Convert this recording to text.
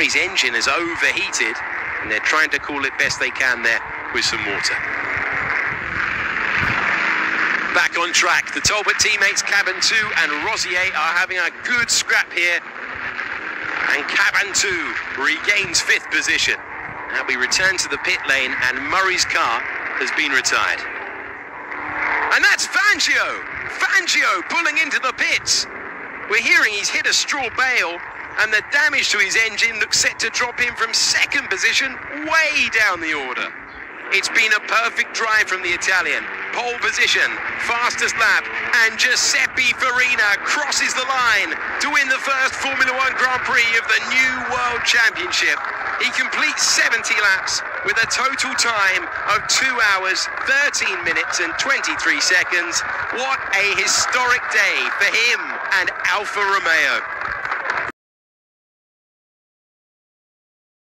His engine has overheated, and they're trying to cool it best they can there with some water. Back on track, the Talbot teammates Cabantous and Rosier are having a good scrap here. And Cabantous regains fifth position. Now we return to the pit lane, and Murray's car has been retired. And that's Fangio! Fangio pulling into the pits. We're hearing he's hit a straw bale, and the damage to his engine looks set to drop him from second position way down the order. It's been a perfect drive from the Italian. Pole position, fastest lap, and Giuseppe Farina crosses the line to win the first Formula One Grand Prix of the new World Championship. He completes 70 laps with a total time of 2 hours, 13 minutes, and 23 seconds. What a historic day for him and Alfa Romeo.